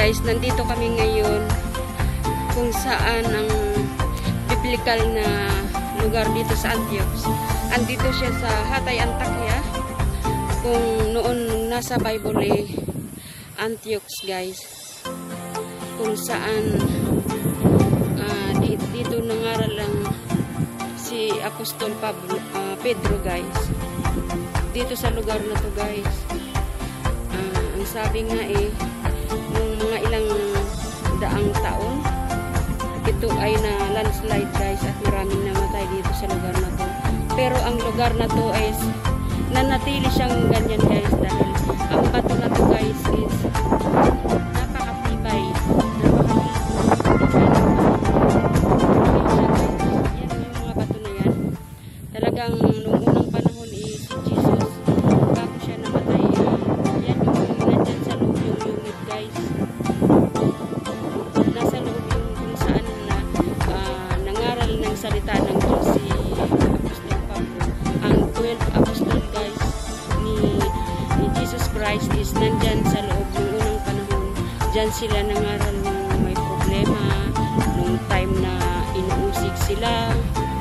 guys, nandito kami ngayon kung saan ang biblical na lugar dito sa Antioch. Andito siya sa Hatay, Antakya. Kung noon nasa Bible eh, Antioch guys. Kung saan ah, dito, dito nangaral lang si Apostol Pablo, ah, Pedro guys. Dito sa lugar na to guys. Ah, ang sabi nga eh, na landslide guys at maraming namatay dito sa lugar na to. Pero ang lugar na to is nanatili siyang ganyan guys dahil salita ng Diyos si Apostol Pablo. Ang 12 apostol guys ni, ni Jesus Christ is nandyan sa loob ng unang panahon. Diyan sila nangaral nung may problema, nung time na inuusig sila.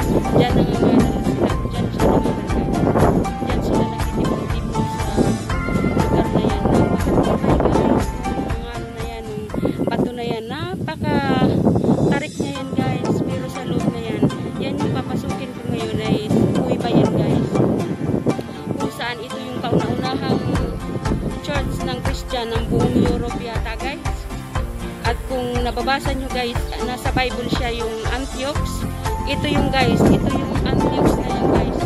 Diyan nangangaral sila. Diyan sila nangaral. Diyan sila nakitipon-tipon sa lugar na yan. Ano na bato na yan. Napaka kauna-unahang church ng Christian ng buong Europe yata guys. At kung nababasa nyo guys, nasa Bible siya yung Antioch. Ito yung guys, ito yung Antioch na yan guys.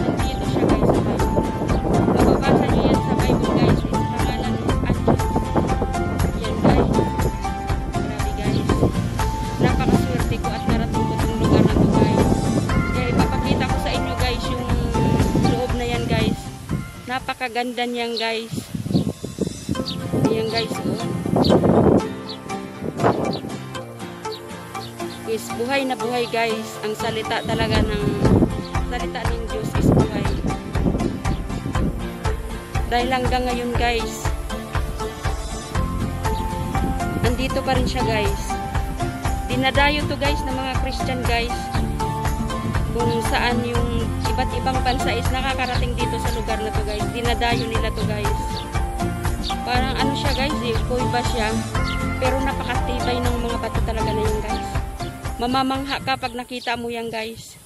Napakaganda niyan guys. Ayan guys. Oh. Is buhay na buhay guys. Ang salita talaga ng salita ng Diyos is buhay. Dahil hanggang ngayon guys, nandito pa rin siya guys. Dinadayo to guys ng mga Christian guys. Kung saan yung iba't ibang bansa is nakakarating dito sa lugar na to guys. Dinadayo nila to guys. Parang ano siya guys, eh, kuiba siya. Pero napakatibay ng mga bato talaga na yun guys. Mamamangha ka pag nakita mo yan guys.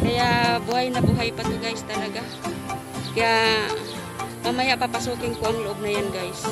Kaya buhay na buhay pa to guys talaga. Kaya mamaya papasukin ko ang loob na yan guys.